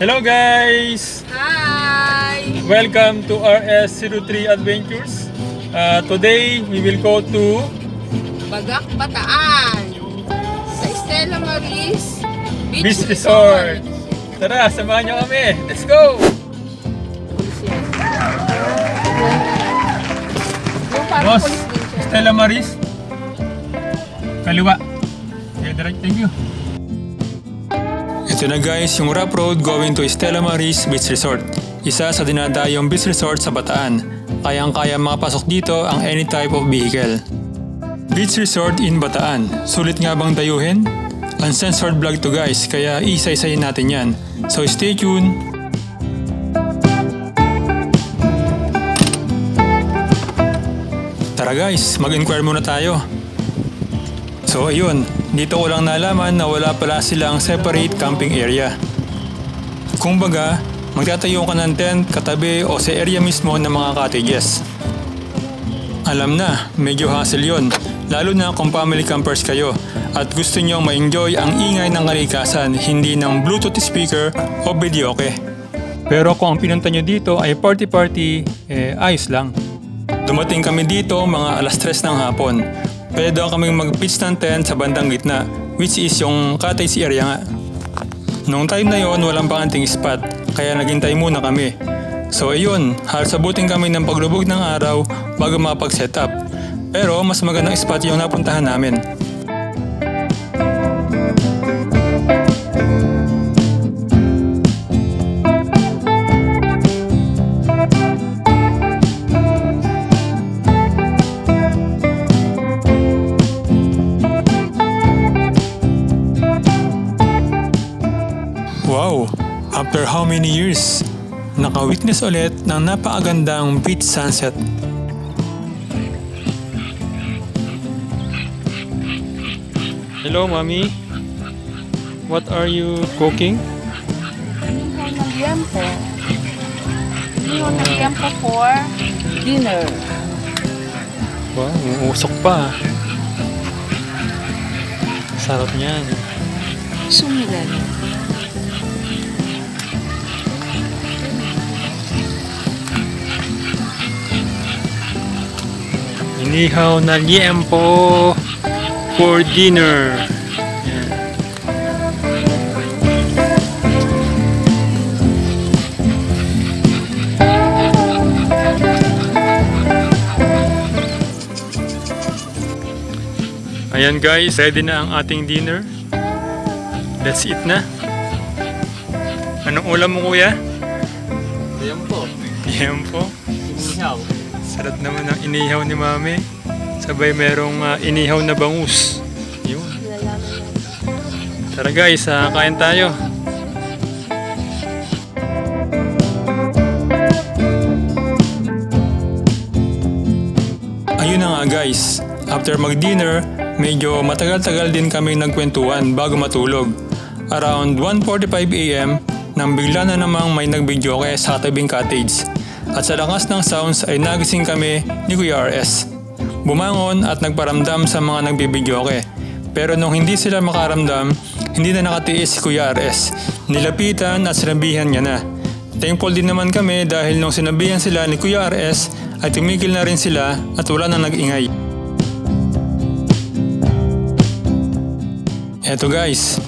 Hello guys! Hi! Welcome to RS03 Adventures. Uh, today, we will go to Bagak Bataan sa Stella Maris Beach, Beach Resort. Tara, samahan nyo kami. Let's go! Boss. Stella Maris. Kaliwa. Okay, direct. Thank you. Ito na guys, yung rough road going to Stella Maris Beach Resort. Isa sa dinadayong beach resort sa Bataan. Kayang-kaya makapasok dito ang any type of vehicle. Beach Resort in Bataan. Sulit nga bang dayuhin? Uncensored vlog to guys, kaya isa-isayin natin yan. So stay tuned. Tara guys, mag-inquire muna tayo. So ayun, dito ko lang nalaman na wala pala silang separate camping area. Kung baga, magtatayo ka ng tent katabi o sa area mismo ng mga cottages. Alam na, medyo hassle yon, lalo na kung family campers kayo at gusto nyo ma-enjoy ang ingay ng kalikasan, hindi ng Bluetooth speaker o videoke. Pero kung ang pinunta nyo dito ay party-party, eh ayos lang. Dumating kami dito mga alas 3 ng hapon. Pwede daw kaming mag-pitch ng tent sa bandang gitna, which is yung cottage area nga. Noong time na yon walang panganting spot, kaya naghintay muna kami. So ayun, halos kami ng paglubog ng araw bago makapag-set up. Pero mas magandang spot yung napuntahan namin. Naka-witness ulit ng napakagandang beach sunset. Hello, Mommy. What are you cooking? Inihaw ng liempo. Inihaw ng liempo for dinner. Wow, uusok pa. Sarap niyan. Sumilan. Inihaw na liempo for dinner. Yan. Ayan guys, ready na ang ating dinner. Let's eat na. Anong ulam mo kuya? Ayan po. Liempo. Inihaw. Sarap naman ang inihaw ni mami. Sabay merong ah, inihaw na bangus. Yun. Tara guys, ah, kain tayo. Ayun nga guys, after mag-dinner, medyo matagal-tagal din kami nagkwentuhan bago matulog. Around 1.45am, nang bigla na namang may nagbidyoke sa tabing cottage. At sa lakas ng sounds ay nagising kami ni Kuya RS. Bumangon at nagparamdam sa mga nagbibidyoke. Pero nung hindi sila makaramdam, hindi na nakatiis si Kuya RS. Nilapitan at sinabihan niya na. Thankful din naman kami dahil nung sinabihan sila ni Kuya RS ay tumigil na rin sila at wala na nag-ingay. Eto guys,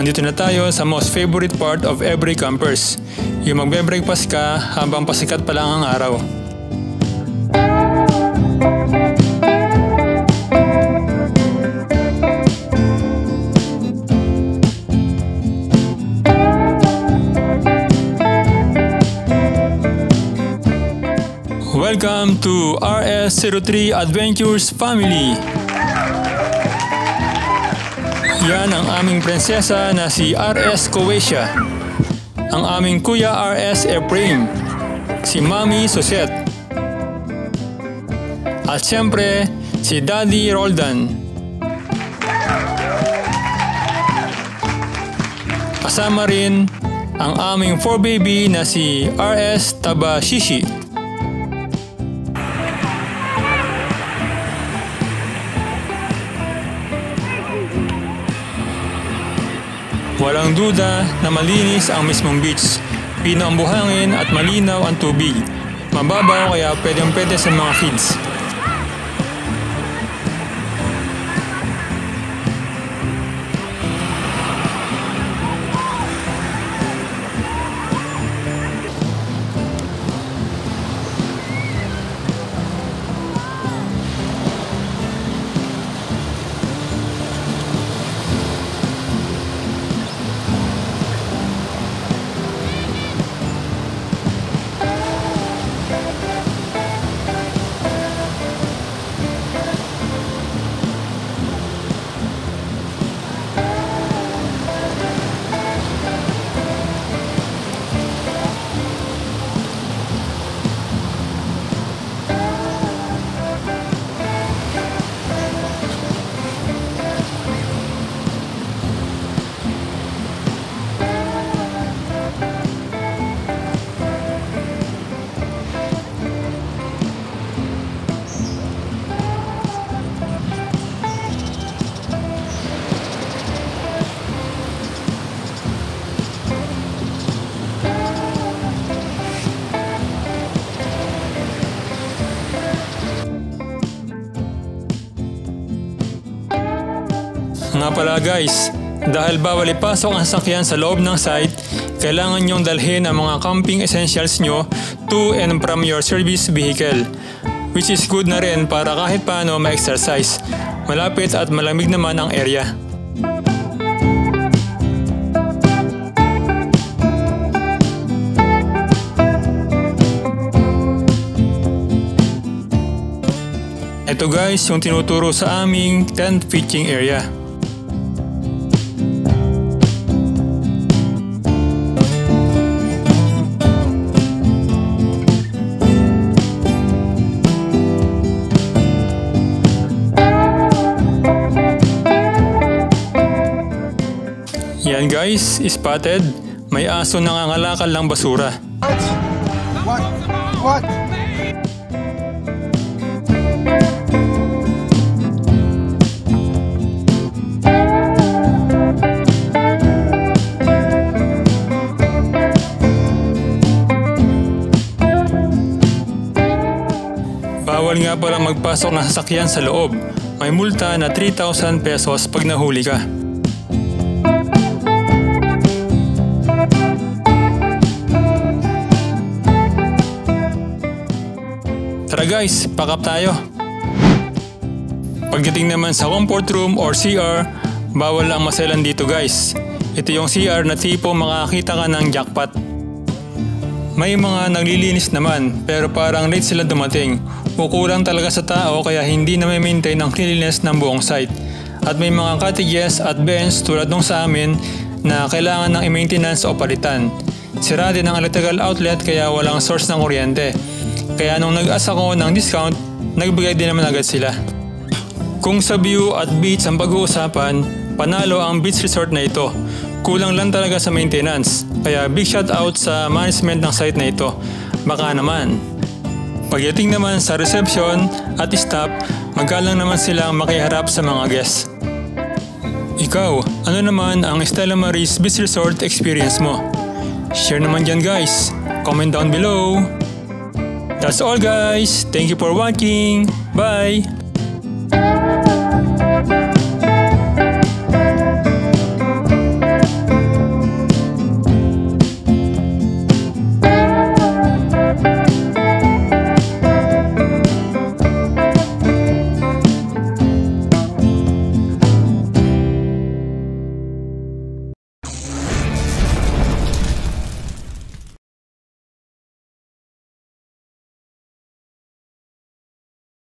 nandito na tayo sa most favorite part of every campers. Yung magbe-breakfast ka habang pasikat pa lang ang araw. Welcome to RS03 Adventures Family! Yan ang aming prinsesa na si RS Coesia. Ang aming kuya RS Ephraim. Si Mami Suset. At siyempre, si Daddy Roldan. Kasama rin ang aming 4 baby na si RS Tabashishi. Walang duda na malinis ang mismong beach. Pino ang buhangin at malinaw ang tubig. Mababaw kaya pwedeng pwede sa mga kids. Nga pala guys, dahil bawal ipasok ang sasakyan sa loob ng site, kailangan nyong dalhin ang mga camping essentials nyo to and from your service vehicle. Which is good na rin para kahit paano ma-exercise. Malapit at malamig naman ang area. Ito guys yung tinuturo sa aming tent pitching area. Yan guys, spotted. May aso nangangalakal ng basura. What? What? Bawal nga pala magpasok ng sasakyan sa loob. May multa na 3,000 pesos pag nahuli ka. Guys, pack up tayo. Pagdating naman sa comfort room or CR, bawal ang maselan dito guys. Ito yung CR na tipo makakita ka ng jackpot. May mga naglilinis naman pero parang late sila dumating. Kukulang talaga sa tao kaya hindi na may maintain ang cleanliness ng buong site. At may mga cottages at bench tulad nung sa amin na kailangan ng i-maintenance o palitan. Sira din ang electrical outlet kaya walang source ng kuryente. Kaya nung nag-asa ko ng discount, nagbigay din naman agad sila. Kung sa view at beach ang pag-uusapan, panalo ang beach resort na ito. Kulang lang talaga sa maintenance. Kaya big shout out sa management ng site na ito. Baka naman. Pagdating naman sa reception at staff, magalang naman silang makiharap sa mga guests. Ikaw, ano naman ang Stella Maris Beach Resort experience mo? Share naman dyan guys. Comment down below. That's all guys. Thank you for watching. Bye!